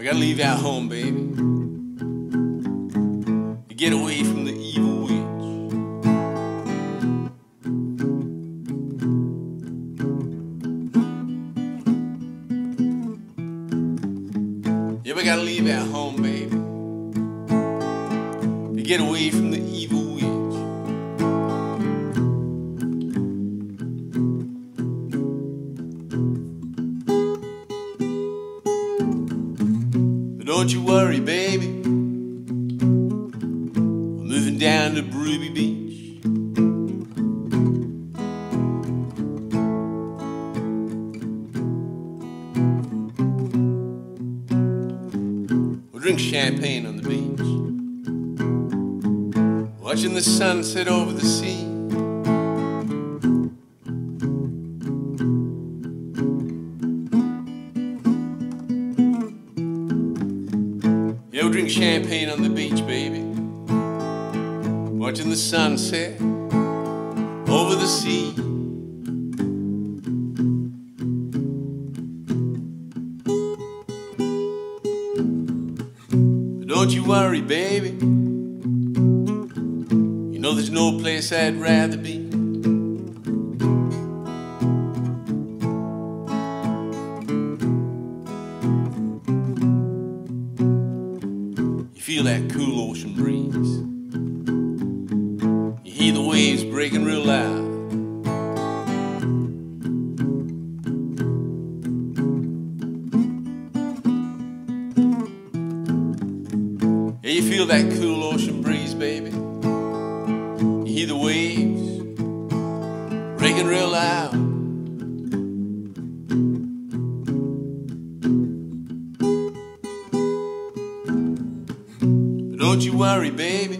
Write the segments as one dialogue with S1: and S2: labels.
S1: I gotta leave at home, baby. To get away from the evil witch. Yeah, we gotta leave at home, baby. To get away from the evil don't you worry, baby. I'm moving down to Birubi Beach. We'll drink champagne on the beach. Watching the sunset over the sea. Drink champagne on the beach, baby. Watching the sunset over the sea. But don't you worry, baby. You know there's no place I'd rather be. Feel that cool ocean breeze. You hear the waves breaking real loud. Yeah, you feel that cool ocean breeze, baby. You hear the waves breaking real loud. Don't you worry, baby.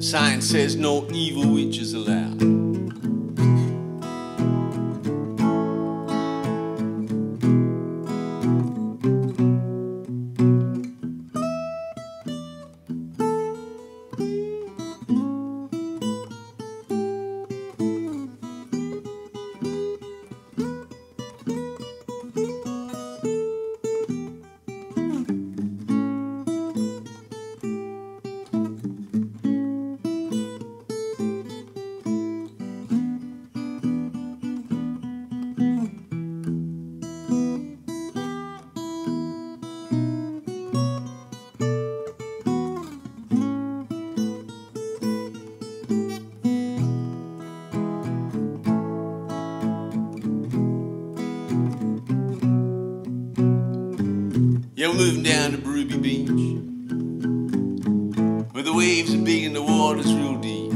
S1: Sign says no evil witches allowed. Yeah, we're moving down to Birubi Beach. Where the waves are big and the water's real deep.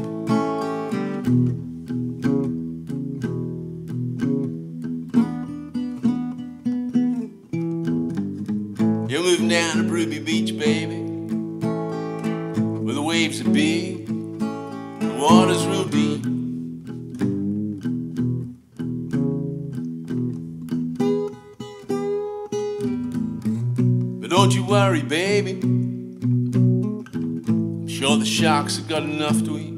S1: You're moving down to Birubi Beach, baby. Where the waves are big, don't you worry, baby. I'm sure the sharks have got enough to eat.